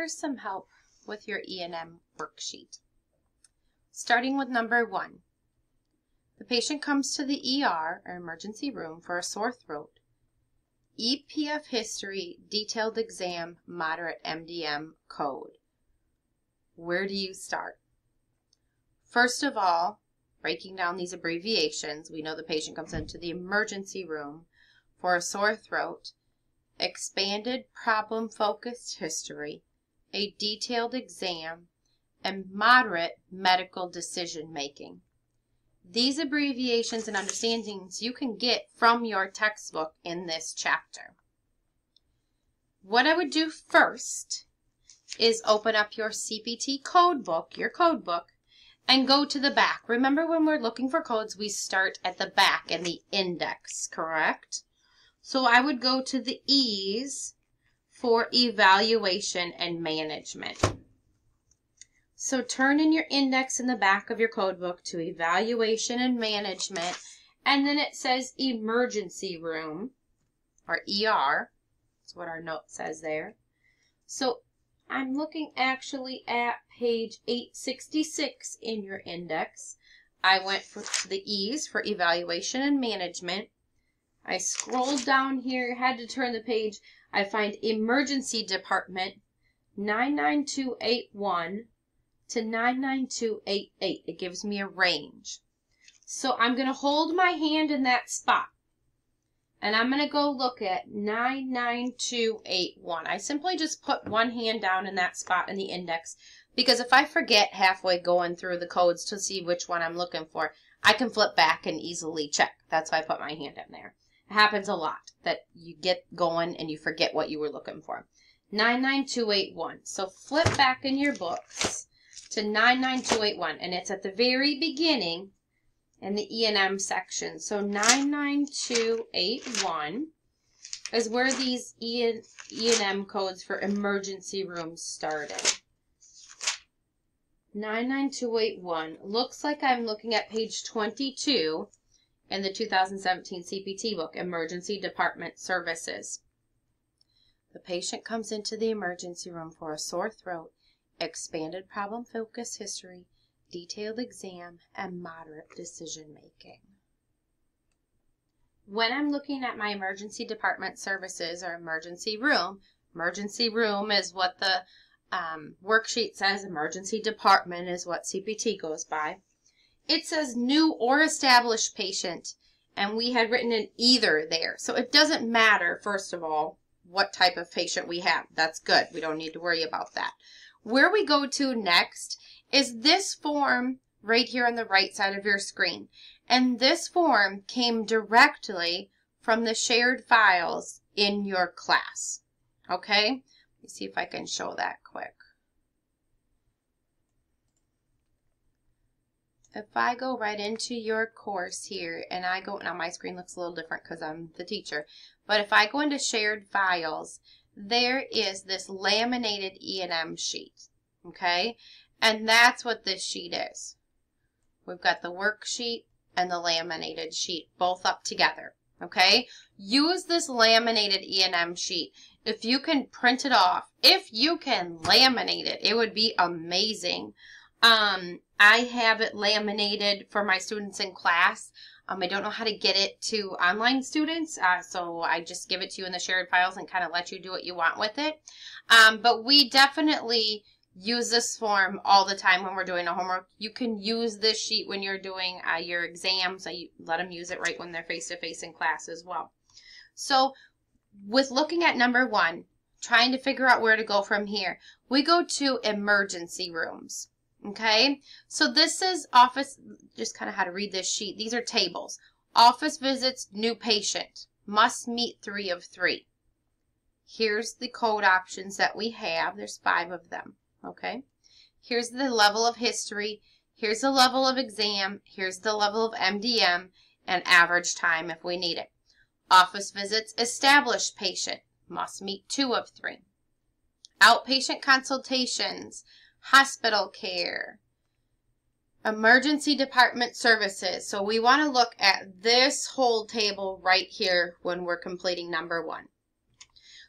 here's some help with your E&M worksheet. Starting with number one. The patient comes to the ER or emergency room for a sore throat. EPF history, detailed exam, moderate MDM code. Where do you start? First of all, breaking down these abbreviations, we know the patient comes into the emergency room for a sore throat, expanded problem-focused history, a detailed exam, and moderate medical decision-making. These abbreviations and understandings you can get from your textbook in this chapter. What I would do first is open up your CPT code book, your code book, and go to the back. Remember when we're looking for codes, we start at the back in the index, correct? So I would go to the E's for evaluation and management. So turn in your index in the back of your code book to evaluation and management, and then it says emergency room, or ER. That's what our note says there. So I'm looking actually at page 866 in your index. I went for the E's for evaluation and management. I scrolled down here, had to turn the page. I find emergency department 99281 to 99288. It gives me a range. So I'm going to hold my hand in that spot. And I'm going to go look at 99281. I simply just put one hand down in that spot in the index because if I forget halfway going through the codes to see which one I'm looking for, I can flip back and easily check. That's why I put my hand in there. Happens a lot that you get going and you forget what you were looking for. 99281. So flip back in your books to 99281 and it's at the very beginning in the E&M section. So 99281 is where these E and m codes for emergency rooms started. 99281 looks like I'm looking at page 22 in the 2017 CPT book, Emergency Department Services. The patient comes into the emergency room for a sore throat, expanded problem focus history, detailed exam, and moderate decision making. When I'm looking at my emergency department services or emergency room, emergency room is what the um, worksheet says, emergency department is what CPT goes by. It says new or established patient, and we had written an either there. So it doesn't matter, first of all, what type of patient we have. That's good. We don't need to worry about that. Where we go to next is this form right here on the right side of your screen. And this form came directly from the shared files in your class. Okay? Let me see if I can show that quick. If I go right into your course here and I go, now my screen looks a little different because I'm the teacher, but if I go into shared files, there is this laminated E&M sheet, okay? And that's what this sheet is. We've got the worksheet and the laminated sheet both up together, okay? Use this laminated E&M sheet. If you can print it off, if you can laminate it, it would be amazing. Um, I have it laminated for my students in class. Um, I don't know how to get it to online students, uh, so I just give it to you in the shared files and kind of let you do what you want with it. Um, but we definitely use this form all the time when we're doing a homework. You can use this sheet when you're doing uh, your exams. I let them use it right when they're face-to-face -face in class as well. So with looking at number one, trying to figure out where to go from here, we go to emergency rooms. Okay, so this is office, just kind of how to read this sheet. These are tables. Office visits, new patient, must meet three of three. Here's the code options that we have. There's five of them, okay? Here's the level of history. Here's the level of exam. Here's the level of MDM and average time if we need it. Office visits, established patient, must meet two of three. Outpatient consultations, hospital care, emergency department services. So we want to look at this whole table right here when we're completing number one.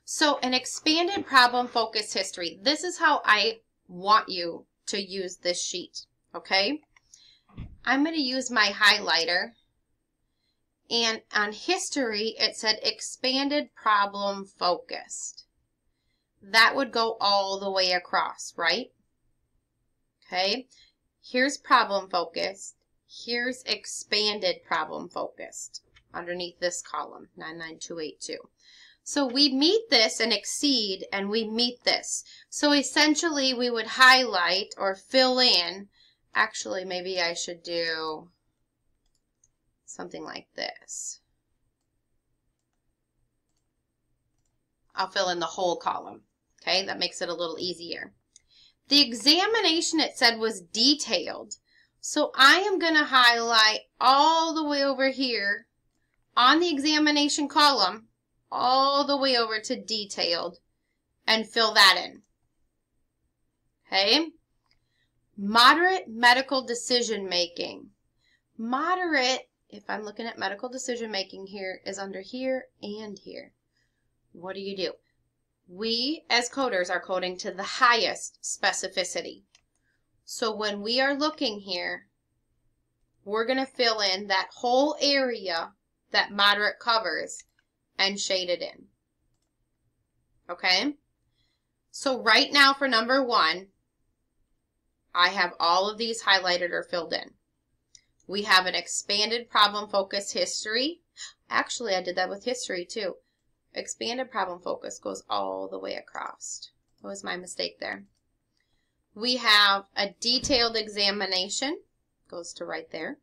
So an expanded problem focused history. This is how I want you to use this sheet, okay? I'm going to use my highlighter. And on history, it said expanded problem focused. That would go all the way across, right? Okay, here's problem focused. Here's expanded problem focused underneath this column, 99282. So we meet this and exceed, and we meet this. So essentially, we would highlight or fill in. Actually, maybe I should do something like this. I'll fill in the whole column. Okay, that makes it a little easier. The examination, it said, was detailed. So I am going to highlight all the way over here on the examination column all the way over to detailed and fill that in. Okay? Moderate medical decision making. Moderate, if I'm looking at medical decision making here, is under here and here. What do you do? We, as coders, are coding to the highest specificity. So when we are looking here, we're going to fill in that whole area that moderate covers and shade it in. Okay? So right now for number one, I have all of these highlighted or filled in. We have an expanded problem focus history. Actually, I did that with history too. Expanded problem focus goes all the way across. What was my mistake there? We have a detailed examination, goes to right there.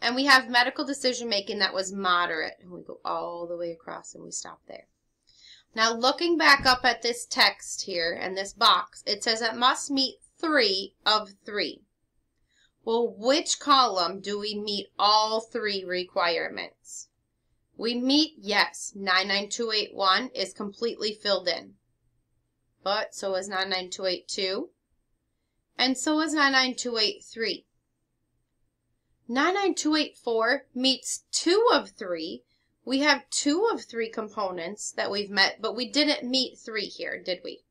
And we have medical decision making that was moderate. And we go all the way across and we stop there. Now looking back up at this text here and this box, it says it must meet three of three. Well, which column do we meet all three requirements? We meet, yes, 99281 is completely filled in. But so is 99282. And so is 99283. 99284 meets two of three. We have two of three components that we've met, but we didn't meet three here, did we?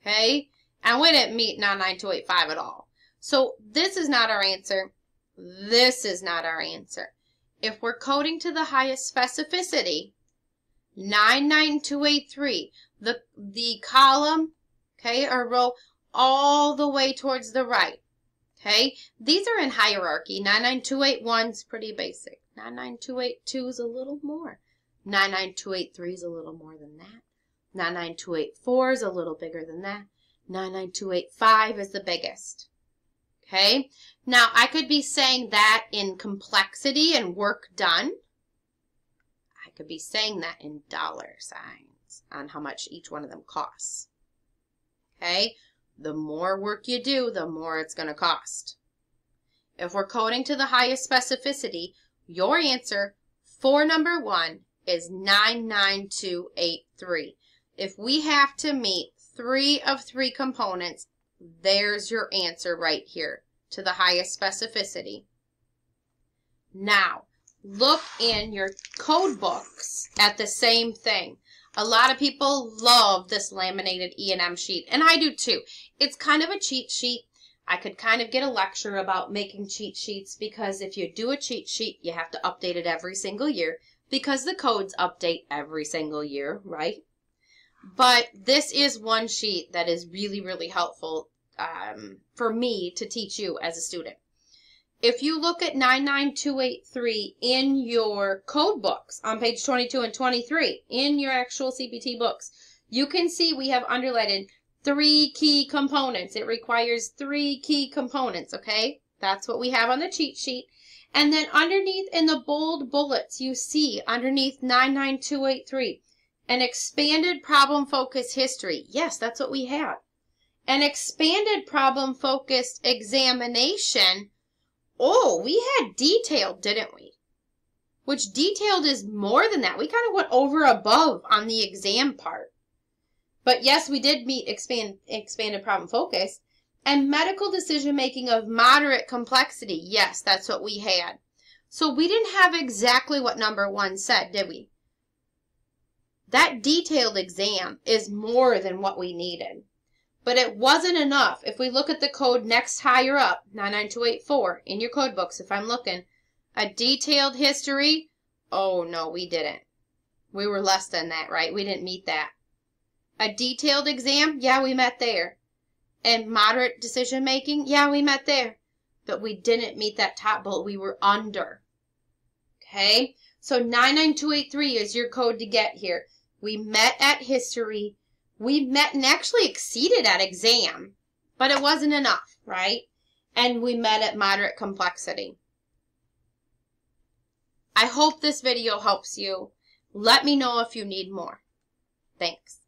Okay? And we didn't meet 99285 at all. So this is not our answer. This is not our answer. If we're coding to the highest specificity, 99283, the, the column, okay, or row all the way towards the right. Okay, these are in hierarchy. 99281 is pretty basic. 99282 is a little more. 99283 is a little more than that. 99284 is a little bigger than that. 99285 is the biggest. Okay, now I could be saying that in complexity and work done. I could be saying that in dollar signs on how much each one of them costs. Okay, the more work you do, the more it's going to cost. If we're coding to the highest specificity, your answer for number one is 99283. If we have to meet three of three components, there's your answer right here to the highest specificity. Now, look in your code books at the same thing. A lot of people love this laminated E&M sheet, and I do too. It's kind of a cheat sheet. I could kind of get a lecture about making cheat sheets because if you do a cheat sheet, you have to update it every single year because the codes update every single year, right? But this is one sheet that is really, really helpful um, for me to teach you as a student. If you look at 99283 in your code books on page 22 and 23, in your actual CPT books, you can see we have underlined three key components. It requires three key components, okay? That's what we have on the cheat sheet. And then underneath in the bold bullets, you see underneath 99283, an expanded problem focused history. Yes, that's what we had. An expanded problem focused examination Oh, we had detailed, didn't we? Which detailed is more than that. We kind of went over above on the exam part. But yes, we did meet expand, expanded problem focus. And medical decision making of moderate complexity. Yes, that's what we had. So we didn't have exactly what number one said, did we? That detailed exam is more than what we needed. But it wasn't enough. If we look at the code next higher up, 99284, in your code books, if I'm looking, a detailed history, oh no, we didn't. We were less than that, right? We didn't meet that. A detailed exam, yeah, we met there. And moderate decision making, yeah, we met there. But we didn't meet that top bullet. We were under. Okay? So 99283 is your code to get here. We met at history. We met and actually exceeded at exam, but it wasn't enough, right? And we met at moderate complexity. I hope this video helps you. Let me know if you need more. Thanks.